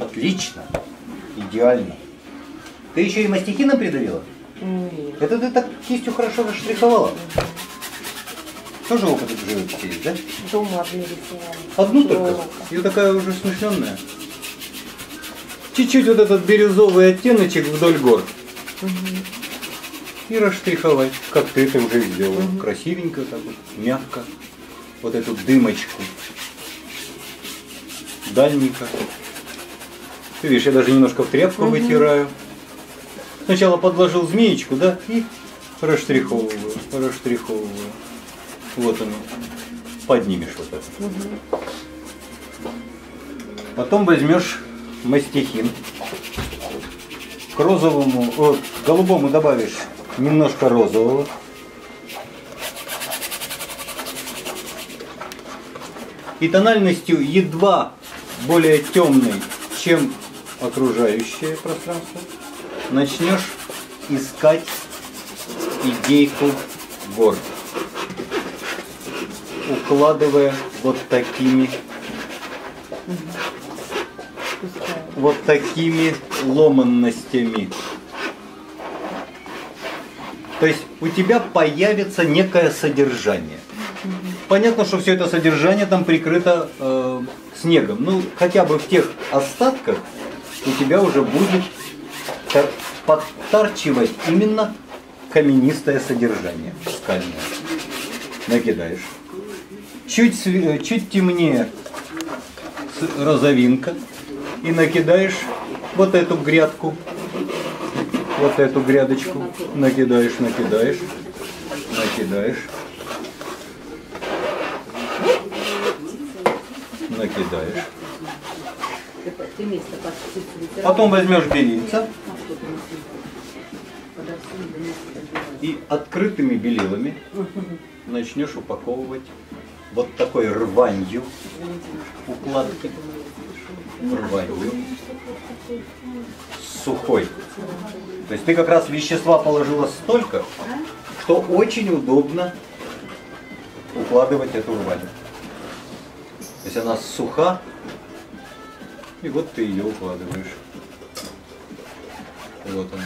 Отлично. Идеально. Ты еще и мастихином придавила? Нет. Это ты так кистью хорошо расштриховала. Тоже опыт живописи есть, да? Дома. Одну только? Дома. И такая уже смышленная. Чуть-чуть вот этот бирюзовый оттеночек вдоль гор. И расштриховать, как ты это уже сделала. Красивенько так вот, мягко. Вот эту дымочку. Дальненько. Видишь, я даже немножко в тряпку вытираю. Сначала подложил змеечку, да, и расштриховываю, расштриховываю. Вот оно. Поднимешь вот это. Потом возьмешь мастихин. К розовому, о, к голубому добавишь немножко розового. И тональностью едва более темной, чем окружающее пространство, начнешь искать идейку гор, укладывая вот такими вот такими ломанностями. То есть у тебя появится некое содержание. Понятно, что все это содержание там прикрыто э, снегом. Ну, хотя бы в тех остатках у тебя уже будет тар- подтарчивать именно каменистое содержание скальное. Накидаешь. Чуть, э, чуть темнее розовинка и накидаешь вот эту грядку, вот эту грядочку, накидаешь, накидаешь, накидаешь, накидаешь. Ты место под птицей Потом возьмешь белильца и открытыми белилами начнешь упаковывать вот такой рванью укладки. Рванью. Сухой. То есть ты как раз вещества положила столько, что очень удобно укладывать эту рвань. То есть она суха, и вот ты ее укладываешь. Вот она.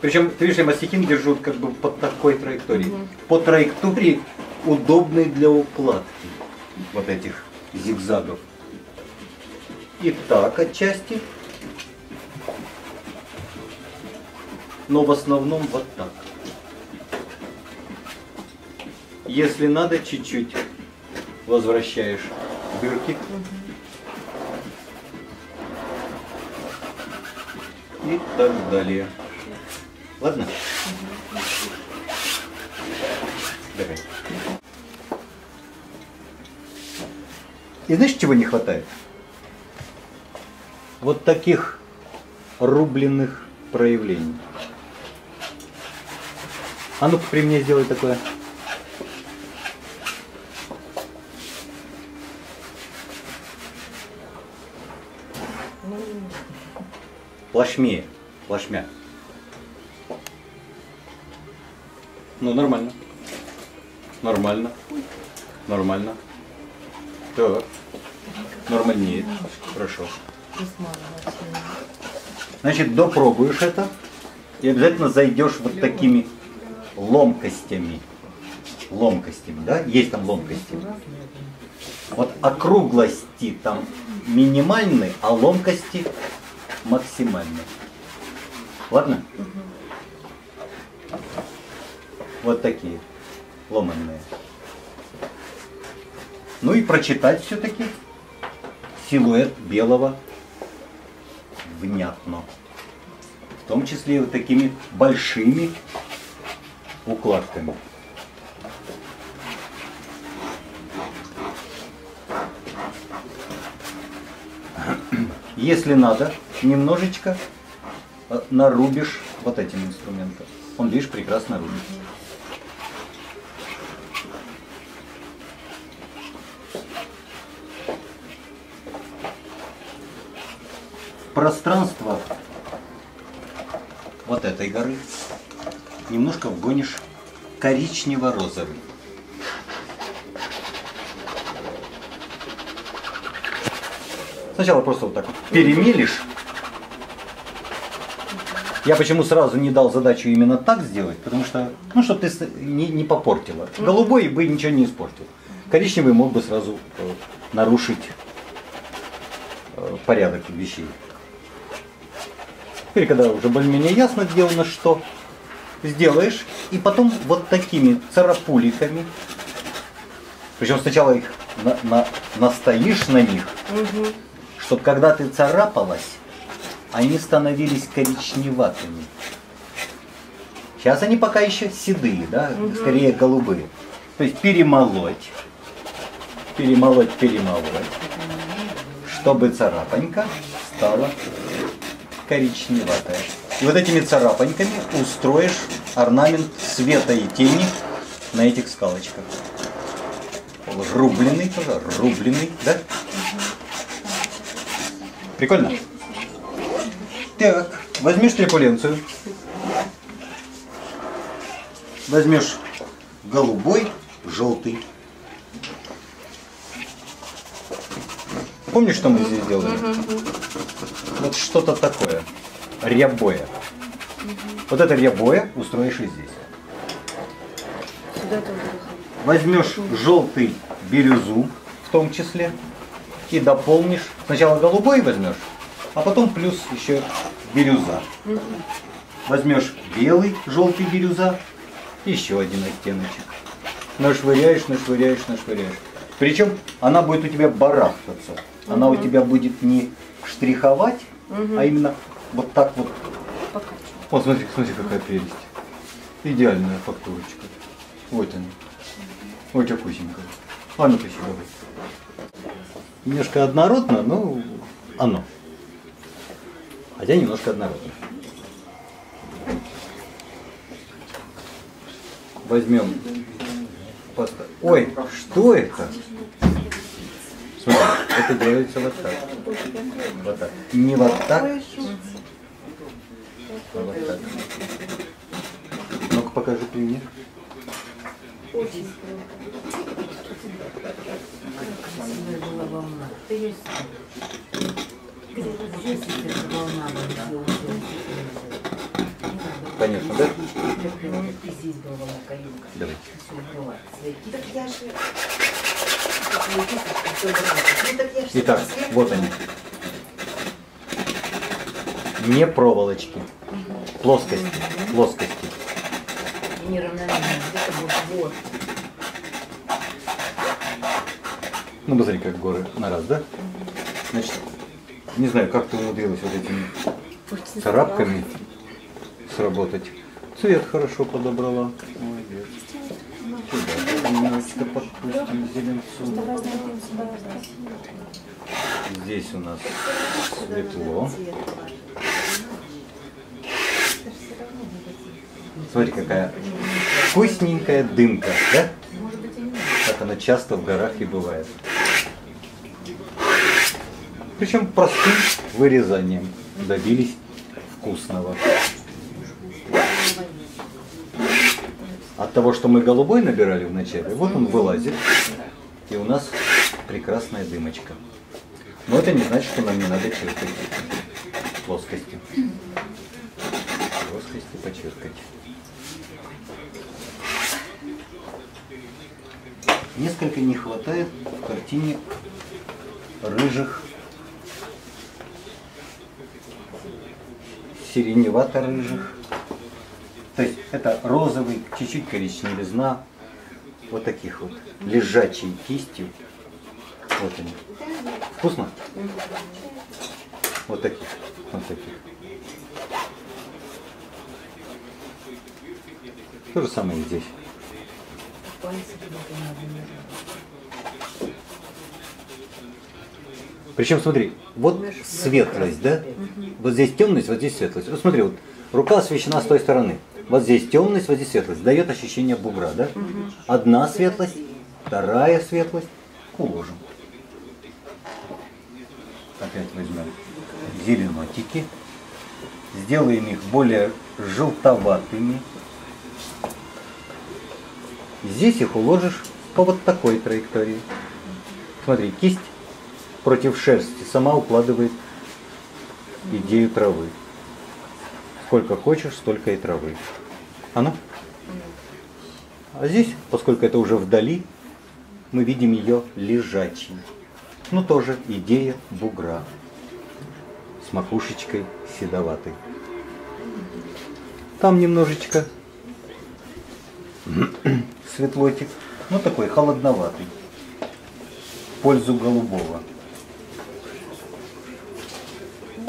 Причем, ты видишь, я мастихин держу как бы по такой траектории. По траектории удобной для укладки вот этих зигзагов. И так отчасти. Но в основном вот так. Если надо, чуть-чуть возвращаешь дырки. И так далее. Ладно? Давай. И знаешь, чего не хватает? Вот таких рубленных проявлений. А ну-ка при мне сделай такое. Плашмее. Плашмя. Ну, нормально. Нормально. Нормально. Так. Нормальнее. Хорошо. Значит, допробуешь это и обязательно зайдешь вот такими ломкостями. Ломкостями, да? Есть там ломкости. Вот округлости там минимальны, а ломкости максимальны. Ладно? Вот такие ломанные. Ну и прочитать все-таки силуэт белого внятно. В том числе вот такими большими укладками. Если надо, немножечко э, нарубишь вот этим инструментом. Он, видишь, прекрасно рубит. Пространство вот этой горы немножко вгонишь коричнево-розовый. Сначала просто вот так вот перемелишь. Я почему сразу не дал задачу именно так сделать, потому что, ну, чтобы ты не, не попортила. Голубой бы ничего не испортил. Коричневый мог бы сразу э, нарушить э, порядок вещей. Теперь, когда уже более-менее ясно, нас что, сделаешь, и потом вот такими царапуликами, причем сначала их на- на- настоишь на них, чтобы когда ты царапалась, они становились коричневатыми. Сейчас они пока еще седые, да, скорее голубые. То есть перемолоть, перемолоть, перемолоть, чтобы царапонька стала коричневатая. И вот этими царапоньками устроишь орнамент света и тени на этих скалочках. Рубленый тоже, рубленый, да? Прикольно? Так, возьмешь трипуленцию. Возьмешь голубой, желтый. Помнишь, что мы здесь делали? Вот что-то такое. Рябое. Вот это рябое устроишь и здесь. Возьмешь желтый бирюзу в том числе и дополнишь. Сначала голубой возьмешь, а потом плюс еще бирюза. Возьмешь белый, желтый бирюза, еще один оттеночек. Нашвыряешь, нашвыряешь, нашвыряешь. Причем она будет у тебя барахтаться. Она у тебя будет не штриховать, а именно вот так вот. Вот смотри, смотри, какая прелесть. Идеальная фактурочка. Вот она. Очень вкусненькая. Еще давай. Немножко однородно, но оно. Хотя немножко однородно. Возьмем. Ой, что это? Смотри, это делается вот так. Вот так. Не вот так, а вот так. Ну-ка покажи при мне. Красивая была волна. Понятно, да? Давай. Итак, вот они. Не проволочки. Плоскости. Плоскости. Ну, посмотри, как горы на раз, да? Значит, не знаю, как ты умудрилась вот этими царапками сработать. Цвет хорошо подобрала. Молодец. Сюда немножечко подпустим зеленцу. Здесь у нас светло. Смотри, какая вкусненькая дымка, да? Как она часто в горах и бывает. Причем простым вырезанием добились вкусного. От того, что мы голубой набирали в начале, вот он вылазит, и у нас прекрасная дымочка. Но это не значит, что нам не надо чиркать плоскости. Плоскости почиркать. Несколько не хватает в картине рыжих, сиреневато-рыжих. То есть это розовый, чуть-чуть коричневизна, вот таких вот, лежачей кистью. Вот они. Вкусно? Вот таких, вот таких. То же самое здесь. Причем смотри, вот светлость, да? Вот здесь темность, вот здесь светлость. Вот смотри, вот рука освещена с той стороны. Вот здесь темность, вот здесь светлость. Дает ощущение бугра, да? Одна светлость, вторая светлость. Уложим. Опять возьмем зеленотики. Сделаем их более желтоватыми. Здесь их уложишь по вот такой траектории. Смотри, кисть против шерсти, сама укладывает идею травы. Сколько хочешь, столько и травы. А ну? А здесь, поскольку это уже вдали, мы видим ее лежачей. Ну, тоже идея бугра с макушечкой седоватой. Там немножечко светлотик, ну такой холодноватый, в пользу голубого.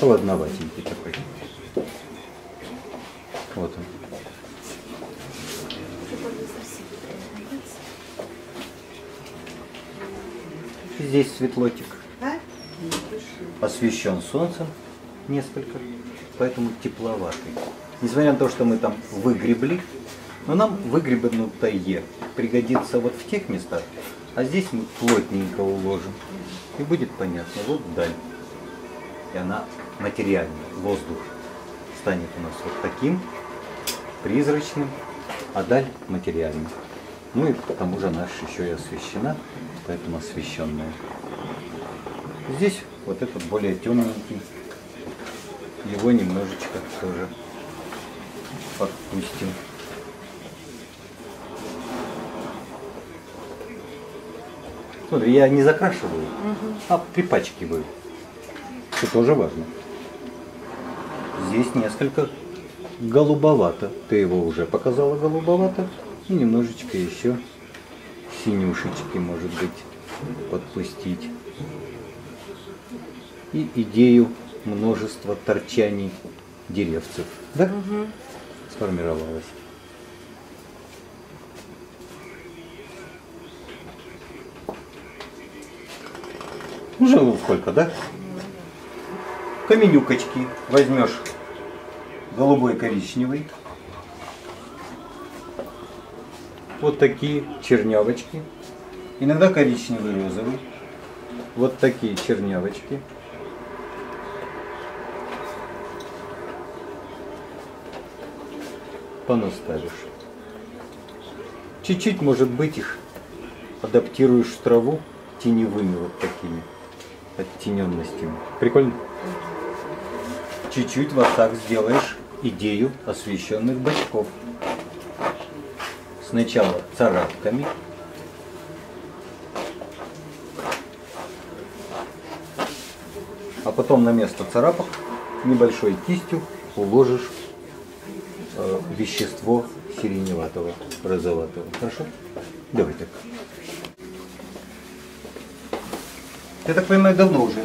Холодноватенький такой. Вот он. Здесь светлотик. Освещен солнцем несколько, поэтому тепловатый. Несмотря на то, что мы там выгребли, но нам выгребнутое пригодится вот в тех местах, а здесь мы плотненько уложим. И будет понятно, вот даль. И она материальная, воздух станет у нас вот таким, призрачным, а даль материальным. Ну и к тому же ж еще и освещена, поэтому освещенная. Здесь вот этот более темненький, его немножечко тоже подпустим. Смотри, я не закрашиваю, а припачкиваю. Это тоже важно. Здесь несколько голубовато. Ты его уже показала голубовато. И немножечко еще синюшечки, может быть, подпустить. И идею множества торчаний деревцев. Да? Сформировалась. Уже сколько, да? Каменюкочки возьмешь голубой коричневый. Вот такие чернявочки. Иногда коричневый розовый. Вот такие чернявочки. Понаставишь. Чуть-чуть, может быть, их адаптируешь в траву теневыми вот такими оттененностями. Прикольно? Чуть-чуть вот так сделаешь идею освещенных бочков. Сначала царапками, а потом на место царапок небольшой кистью уложишь э, вещество сиреневатого, розоватого. Хорошо? Давай так. Я так понимаю, давно уже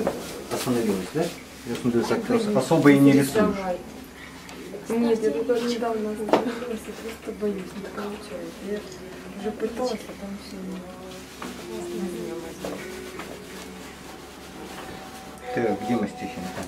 остановилась, да? Я смотрю, так ос- особо и не рисуешь. Нет, я только недавно остановилась и просто боюсь, не получается. Я уже пыталась, а там все не Так, где мастихинка?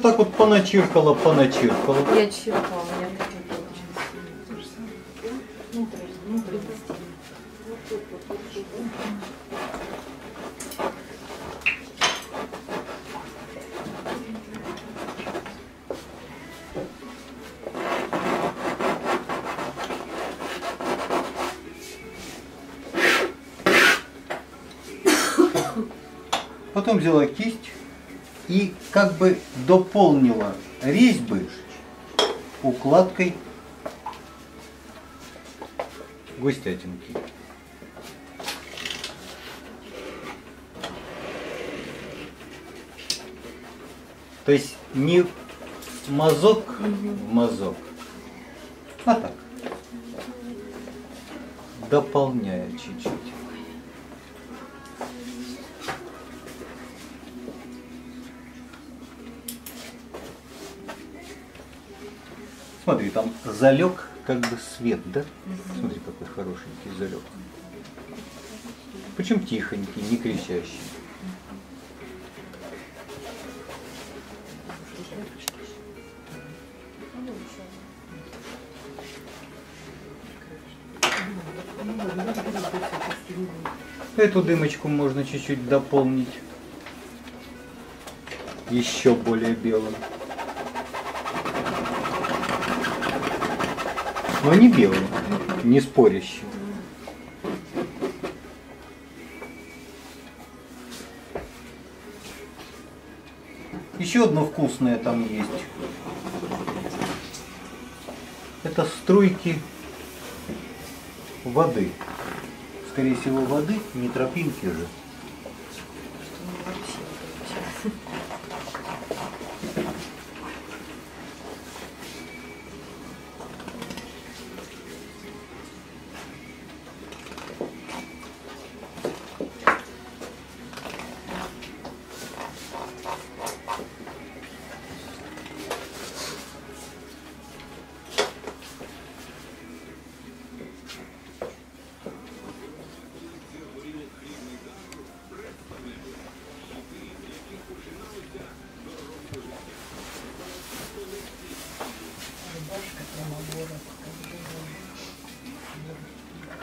Вот так вот поначиркала, поначиркала. Я такие получилось. Потом взяла кисть и как бы дополнила резьбы укладкой густятинки. То есть не мазок в мазок, А так. Дополняя чуть-чуть. Смотри, там залег как бы свет, да? Смотри, какой хорошенький залег. Причем тихонький, не кричащий. Эту дымочку можно чуть-чуть дополнить еще более белым. Но не белым, не спорящим. Еще одно вкусное там есть. Это струйки воды. Скорее всего, воды, не тропинки же.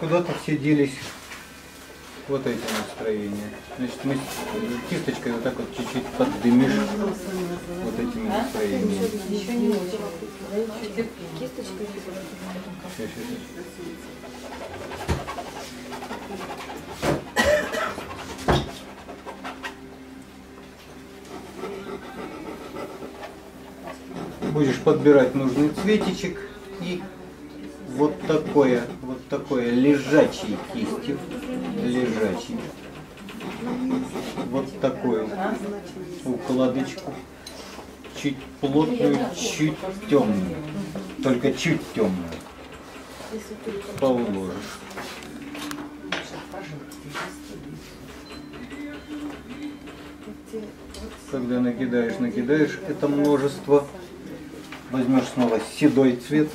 Куда-то все делись вот эти настроения. Значит, мы кисточкой вот так вот чуть-чуть поддымишь вот этими настроениями. Еще не очень. Кисточкой. Будешь подбирать нужный цветичек и вот такое, такое лежачий кистью, лежачий. Вот такую укладочку, чуть плотную, чуть темную, только чуть темную поуложишь. Когда накидаешь, накидаешь это множество, возьмешь снова седой цвет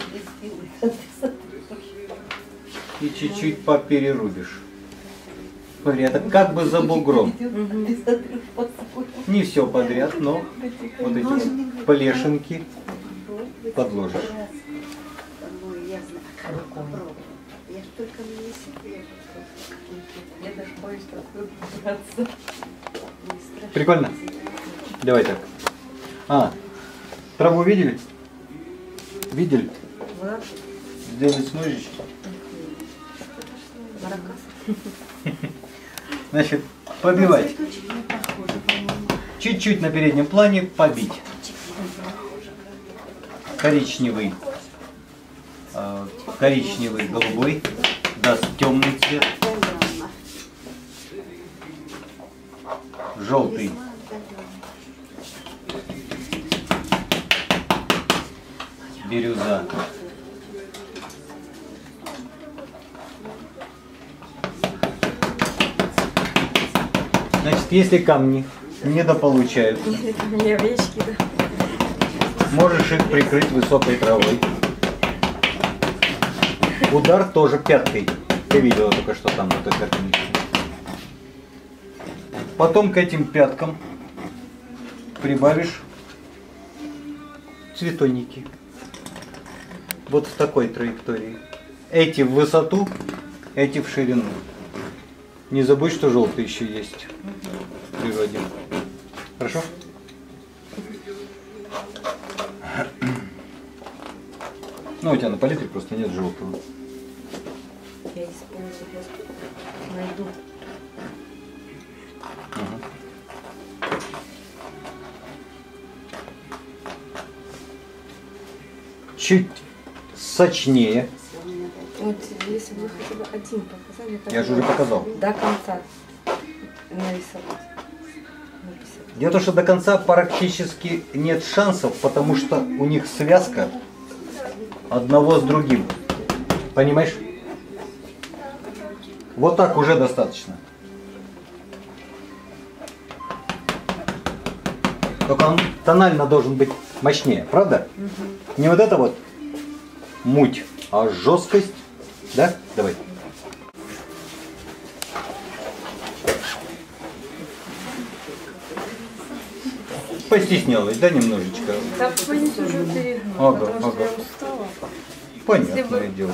и чуть-чуть поперерубишь. Смотри, это как бы за бугром. Не все подряд, но вот эти вот плешинки подложишь. Прикольно? Давай так. А, траву видели? Видели? Сделать смычечки. Значит, побивать. Чуть-чуть на переднем плане побить. Коричневый, э, коричневый, голубой даст темный цвет. Желтый бирюза. Значит, если камни недополучаются, Не овечки, да. можешь их прикрыть высокой травой. Удар тоже пяткой. Ты видела только что там на той картинке. Потом к этим пяткам прибавишь цветоники. Вот в такой траектории. Эти в высоту, эти в ширину. Не забудь, что желтый еще есть. Хорошо? Ну, у тебя на палитре просто нет желтого. Я использую. Найду. Чуть сочнее. Вот если бы вы хотя бы один показали, Я же уже показал. До конца нарисовать. Дело в том, что до конца практически нет шансов, потому что у них связка одного с другим. Понимаешь? Вот так уже достаточно. Только он тонально должен быть мощнее, правда? Не вот это вот муть, а жесткость. Да? Давай. Постеснялась, да, немножечко? Так боюсь уже перегнул, Ага, потому что ага. я устала. Понятное дело.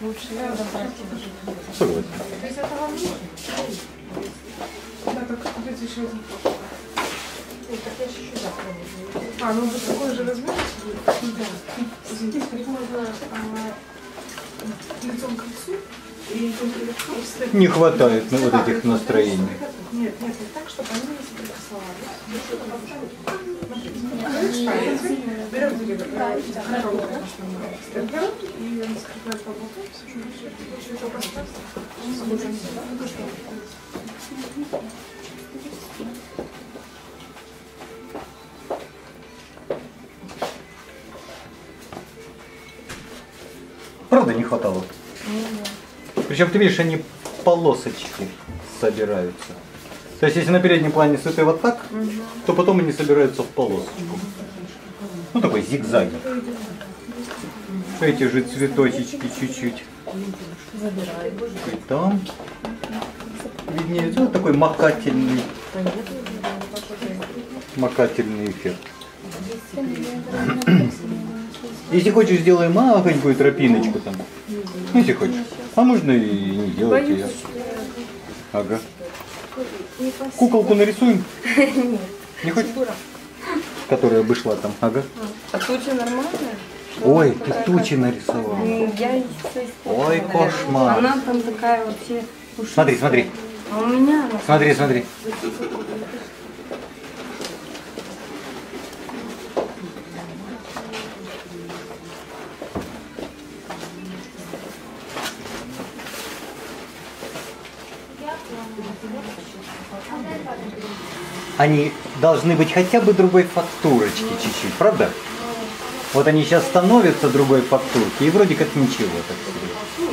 Лучше надо брать. Согласен. Да, так купить еще один. А, ну вот такой же размер? Да. Извините, как можно а, лицом к лицу Не хватает ну, вот этих настроений. Нет, нет, не так, чтобы они не. Берем две и по бокам, все пространство. Правда не хватало? Причем ты видишь, они полосочки собираются. То есть если на переднем плане цветы вот так, то потом они собираются в полосочку. Ну такой зигзаг. Эти же цветочечки чуть-чуть. И там виднеется вот такой макательный, макательный эффект. Если хочешь, сделай маленькую тропиночку там. Ну, если хочешь. А можно и не делать ее. Ага. Куколку нарисуем? Не хочешь? Которая бы шла там. Ага. А туча нормальная? Ой, ты тучи нарисовал. Я их всё испортила, Ой, кошмар. Она там такая вообще. Смотри, смотри. А у меня. Смотри, смотри. Они должны быть хотя бы другой фактурочки чуть-чуть, правда? Вот они сейчас становятся другой фактурки, и вроде как ничего так себе.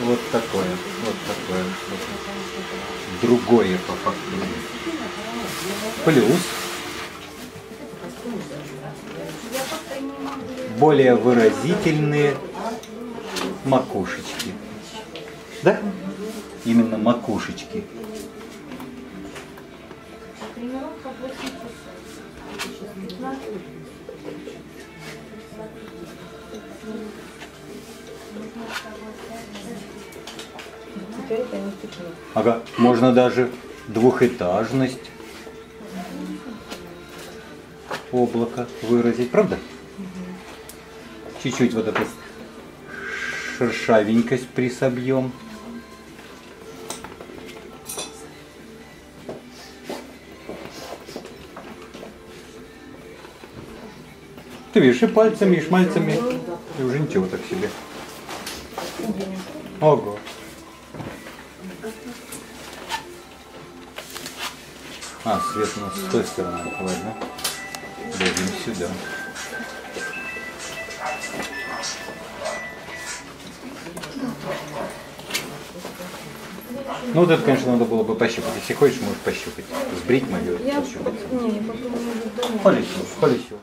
Вот такое, вот такое. Другое по фактуре. Плюс более выразительные макушечки. Да? Именно макушечки. Это. Ага, можно даже двухэтажность облака выразить, правда? Чуть-чуть вот эту шершавенькость присобьем. Ты видишь, и пальцами, и шмальцами, и уже ничего так себе. Ого. А, свет у нас с той стороны. Ладно. Дадим сюда. Ну вот это, конечно, надо было бы пощупать. Если хочешь, можешь пощупать. Сбрить могу Я пощупать. не, я попробую. Полечу, полечу.